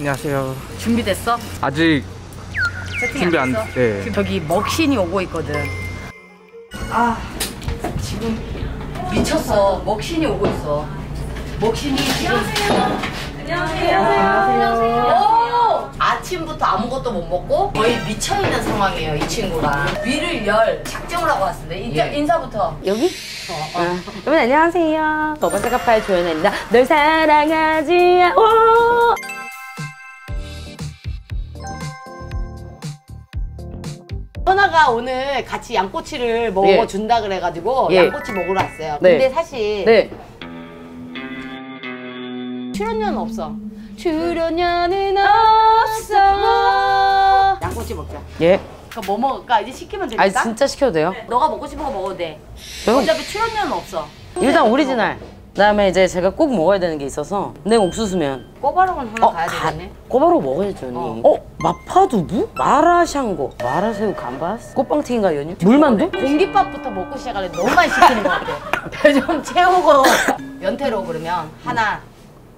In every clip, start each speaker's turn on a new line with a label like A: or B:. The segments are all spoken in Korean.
A: 안녕하세요.
B: 준비됐어?
A: 아직 준비 안-
B: 됐어?
A: 네.
B: 지금 저기 먹신이 오고 있거든. 아 지금 미쳤어. 먹신이 오고 있어. 먹신이 지금. 안녕하세요. 안녕하세요. 아침부터 아무것도 못 먹고 거의 미쳐 있는 상황이에요. 이 친구가 위를 열 작정을 하고 왔습니다. 인사,
C: 예.
B: 인사부터.
C: 여기?
B: 어, 어.
C: 아, 여러분 안녕하세요. 버버스카파의 조연아입니다. 널 사랑하지 않 고
B: 현아가 오늘 같이 양꼬치를 먹어준다 그래가지고
C: 예.
B: 양꼬치 먹으러 왔어요.
C: 네.
B: 근데 사실
C: 네.
B: 출연료는 없어. 출연료는 없어. 양꼬치 먹자.
C: 예.
B: 그럼 뭐 먹을까? 이제 시키면 되니까.
C: 아 진짜 시켜도 돼요?
B: 너가 먹고 싶은 거 먹어도 돼. 어차피 출연료는 없어.
C: 일단 오리지널. 그다음에 이제 제가 꼭 먹어야 되는 게 있어서 냉 옥수수면.
B: 꿔바로우는 하나
C: 어,
B: 가야
C: 가-
B: 되겠네.
C: 꿔바로우 먹어야죠, 언니. 어, 마파두부? 마라샹궈, 마라새우 감바스, 꽃빵튀기인가 연유? 물만두?
B: 공깃밥부터 먹고 시작하려 너무 많이 시키는 것 같아. 배 좀 채우고. 연태로 그러면 하나.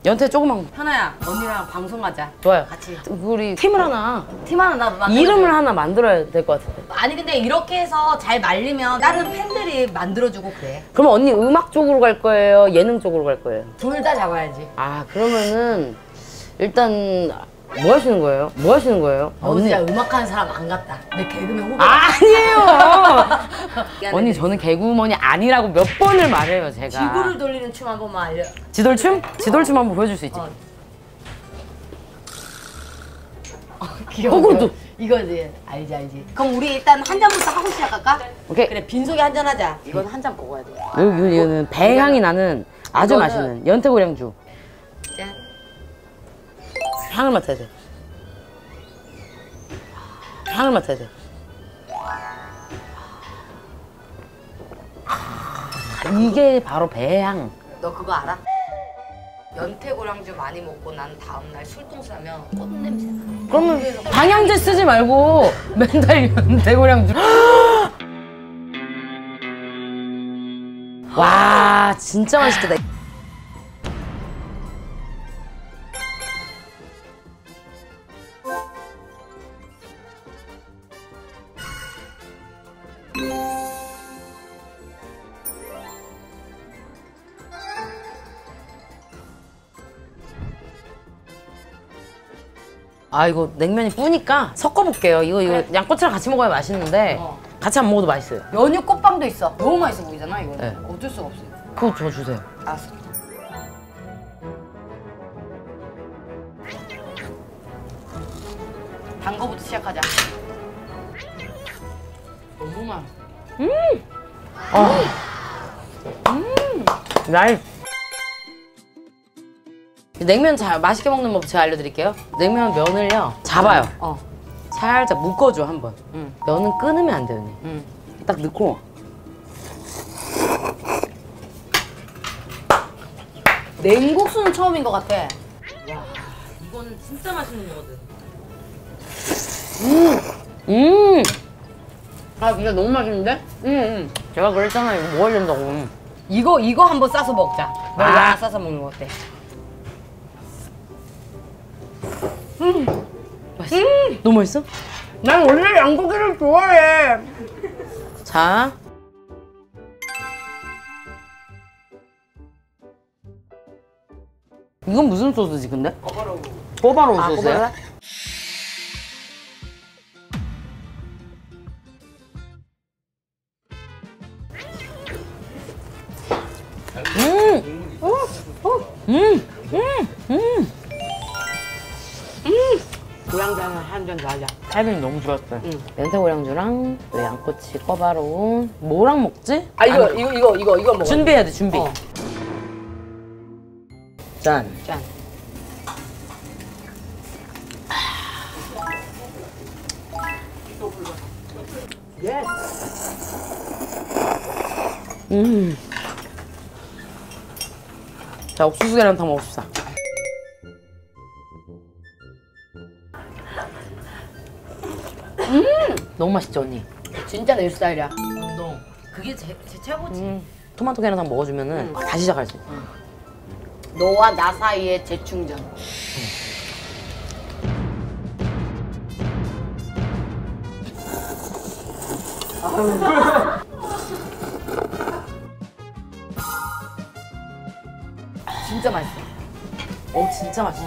C: 연태 조그만 거.
B: 하나야, 언니랑 방송하자.
C: 좋아요.
B: 같이.
C: 우리 팀을 하나,
B: 팀 하나 나 만들어줘.
C: 이름을 하나 만들어야 될 것 같은데.
B: 아니 근데 이렇게 해서 잘 말리면 다른 팬들이 만들어주고 그래.
C: 그럼 언니 음악 쪽으로 갈 거예요? 예능 쪽으로 갈 거예요?
B: 둘 다 잡아야지.
C: 아 그러면은 일단 뭐 하시는 거예요? 뭐 하시는 거예요?
B: 너 진짜 음악하는 사람 안 같다. 내 개그맨 후배.
C: 아니에요. 언니 저는 개구먼이 아니라고 몇 번을 말해요 제가.
B: 지구를 돌리는 춤 한 번만 알려.
C: 지돌춤? 지돌춤 한번 보여줄 수 있지?
B: 어. 귀여워.
C: 어, 그것도.
B: 이거지. 알지 알지. 그럼 우리 일단 한 잔부터 하고 시작할까?
C: 오케이.
B: 그래 빈속에 한 잔 하자. 이건 한 잔 먹어야 돼.
C: 여기 이거는 배 향이 나는 아주 맛있는 연태고량주.
B: 짠.
C: 향을 맡아야 돼. 향을 맡아야 돼. 아, 이게 바로 배향.
B: 너 그거 알아? 연태고량주 많이 먹고 난 다음날 술통 싸면 꽃냄새 나.
C: 그러면 방향제 쓰지 말고 맨날 연태고량주. 와 진짜 맛있겠다. 아 이거 냉면이 뿌니까 섞어볼게요. 이거 이거 양꼬치랑 같이 먹어야 맛있는데
B: 어.
C: 같이 안 먹어도 맛있어요.
B: 연유 꽃빵도 있어. 너무 맛있어 보이잖아 이거.
C: 네.
B: 어쩔 수가 없어.
C: 그거 저 주세요.
B: 알았어. 단 거부터 시작하자. 너무 맛.
C: 나이. 냉면 잘 맛있게 먹는 법 제가 알려드릴게요. 냉면 면을요 잡아요.
B: 어.
C: 살짝 묶어줘 한번.
B: 응.
C: 면은 끊으면 안 돼요. 언니.
B: 응.
C: 딱 넣고
B: 냉국수는 처음인 것 같아. 와, 이거는 진짜 맛있는 거거든.
C: 음.
B: 아, 이거 너무 맛있는데?
C: 음, 음. 제가 그랬잖아요. 이거 먹어야 된다고.
B: 이거 이거 한번 싸서 먹자. 너 이거
C: 아.
B: 싸서 먹는 거 어때?
C: 맛있어. 너무 맛있어?
B: 난 원래 양고기를 좋아해.
C: 자. 이건 무슨 소스지 근데? 꼬바로우
B: 아,
C: 소스야?
B: 한잔 더 하자.
C: 타이밍 너무 좋았어요.
B: 응.
C: 멘태고량주랑 또 양꼬치, 꼬바로우. 뭐랑 먹지?
B: 아 이거 이거 이거 이거 이거 먹어.
C: 준비해야 돼 준비.
B: 어.
C: 짠.
B: 짠.
C: 음. 자 옥수수 계란탕 먹읍시다. 너무 맛있죠 언니?
B: 진짜 내 스타일이야. 운동. 그게 제, 제 최고지.
C: 음, 토마토 계란탕 먹어주면 은 음. 다시 시작할 수 있어. 음.
B: 너와 나 사이의 재충전. 음. 진짜 맛있어.
C: 어 진짜 맛있어.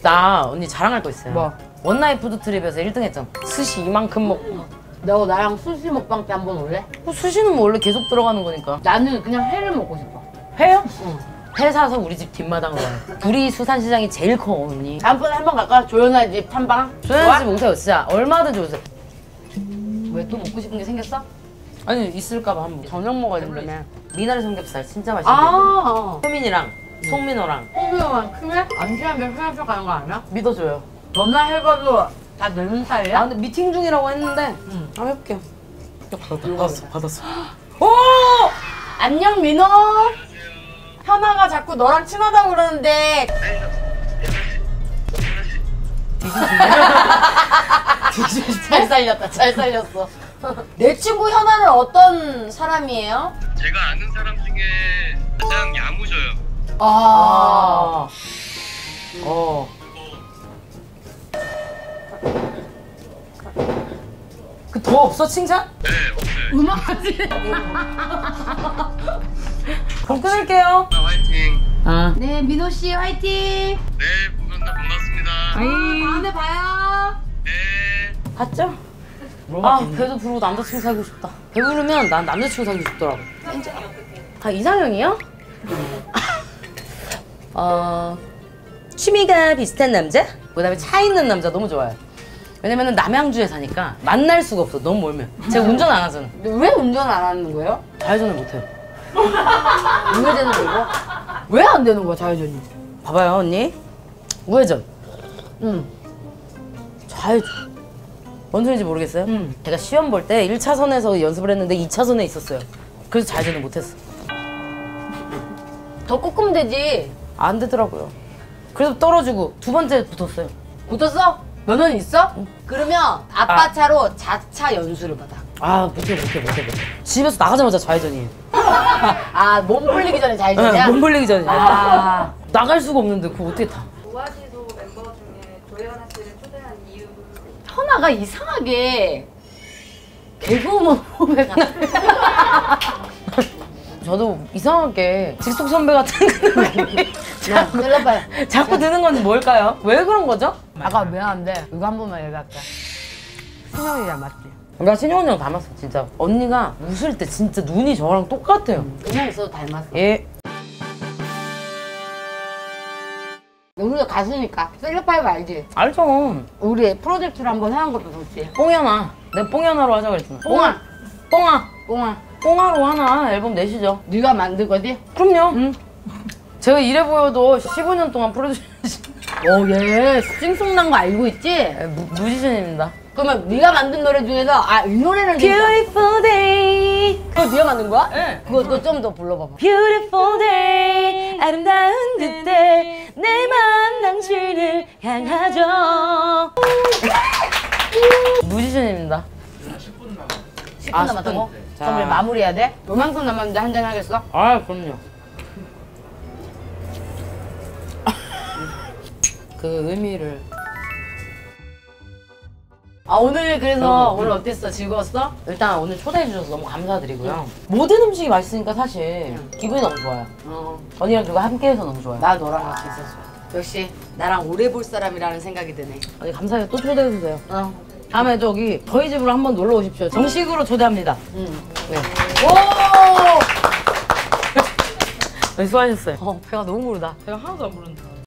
C: 나 언니 자랑할 거 있어요.
B: 뭐?
C: One Night Food Trip에서 1등 했잖아. 스시 이만큼 먹고.
B: 너 나랑 스시 먹방 때 한 번 올래?
C: 어, 스시는 뭐 원래 계속 들어가는 거니까.
B: 나는 그냥 회를 먹고 싶어.
C: 회요?
B: 응.
C: 회 사서 우리 집 뒷마당으로 가요. 우리 수산시장이 제일 커 언니.
B: 다음번에 한 번 갈까? 조현아 집 탐방?
C: 조연씨 오세요 진짜 얼마든지 오세요.
B: 왜 또 먹고 싶은 게 생겼어?
C: 아니 있을까봐 한번 저녁 먹어야 된다며. 미나리 삼겹살 진짜 맛있대.
B: 아,
C: 효민이랑 송민호랑
B: 홍비용만 크면 안 취하면 휴양소 가는 거 아니야?
C: 믿어줘요.
B: 너나 해봐도 다 늙은
C: 아
B: 살이야?
C: 근데 미팅 중이라고 했는데
B: 응.
C: 한번 해볼게요. 받았다. 받았어 받았어. 오!
B: 안녕 민호. 현아가 자꾸 너랑 친하다고 그러는데 잘 살렸다 잘 살렸어 내 친구 현아는 어떤 사람이에요?
A: 제가 아는 사람 중에 가장 야무져요.
B: 아,
C: 아. 어. 그 더 없어 칭찬?
A: 네, 없어요.
B: 음악하지
C: 그럼 끊을게요.
A: 아, 화이팅.
C: 아.
B: 네 민호 씨 화이팅
A: 네, 만나 반갑습니다.
B: 다음에 봐요
A: 네.
C: 봤죠? 아 배도 부르고 남자친구 사귀고 싶다. 배부르면 난 남자친구 사귀고 싶더라고. 아 이상형이요? 어 취미가 비슷한 남자? 그다음에 차 있는 남자 너무 좋아요. 왜냐면은 남양주에 사니까 만날 수가 없어 너무 멀면. 제가 운전 안 하잖아.
B: 왜 운전 안 하는 거예요?
C: 좌회전을 못해요.
B: 우회전은 되고 왜 안 되는 거야 좌회전이?
C: 봐봐요 언니. 우회전,
B: 응
C: 좌회전. 뭔 소리인지 모르겠어요?
B: 음.
C: 제가 시험 볼 때 1차선에서 연습을 했는데 2차선에 있었어요. 그래서 좌회전을 못했어.
B: 더 꺾으면 되지
C: 안 되더라고요. 그래서 떨어지고 두 번째 붙었어요.
B: 붙었어? 면허는 있어? 그러면 아빠
C: 아.
B: 차로 자차 연수를 받아.
C: 아 못해 못해 못해 못해. 집에서 나가자마자 좌회전이에요.
B: 아, 몸 풀리기 전에 좌회전이야?
C: 네, 몸 벌리기 전에.
B: 아.
C: 나갈 수가 없는데 그거 어떻게 타?
D: 오아시소 멤버 중에 조혜원아 씨를 초대한 이유
B: 현아가 이상하게 개그우먼 후배 같아.
C: 저도 이상하게 직속 선배 같은 느낌이
B: 야, 셀럽파이브.
C: 자꾸 드는 건 뭘까요? 왜 그런 거죠?
B: 아까 미안한데 이거 한 번만 얘기할게. 승현이랑 맞지?
C: 나 신영 언니랑 닮았어 진짜. 언니가 웃을 때 진짜 눈이 저랑 똑같아요.
B: 그냥 있어도 닮았어.
C: 예.
B: 우리가 가수니까 셀럽파이브 알지?
C: 알죠.
B: 우리 프로젝트를 한번 하는 것도 좋지.
C: 뽕연아. 내가 뽕연아로 하자 그랬잖아.
B: 뽕아.
C: 뽕아.
B: 뽕아,
C: 뽕아로 하나 앨범 내시죠.
B: 네가 만들 거지?
C: 그럼요. 제가 이래 보여도 15년 동안 프로듀서
B: 오, 얘 싱송난 거 알고 있지?
C: 무, 뮤지션입니다.
B: 그러면 네가 만든 노래 중에서 아 이 노래는
C: Beautiful day,
B: 그거 네가 만든 거야?
C: 네.
B: 그거 좀더 불러봐봐.
C: beautiful day, 아름다운 그때 내 맘 당신을 향하죠. 뮤지션입니다.
B: 10분
C: 아,
B: 남았다고?
C: 10분.
B: 그럼
C: 자.
B: 마무리해야 돼? 요만큼 남았는데 한 잔 하겠어?
C: 아 그럼요. 그 의미를
B: 아 오늘 그래서 오늘 어땠어? 즐거웠어?
C: 일단 오늘 초대해 주셔서 너무 감사드리고요. 모든 음식이 맛있으니까 사실 기분이 너무 좋아요.
B: 어.
C: 언니랑 누가 함께해서 너무 좋아요.
B: 나 너랑 같이 있어서 역시 나랑 오래 볼 사람이라는 생각이 드네.
C: 언니 감사해요. 또 초대해 주세요.
B: 어.
C: 다음에 저기 저희 집으로 한번 놀러 오십시오. 정식으로 초대합니다.
B: 응.
C: 네.
B: 오!
C: 네, 수고하셨어요. 어, 배가 너무 부르다. 배가 하나도 안 부른다.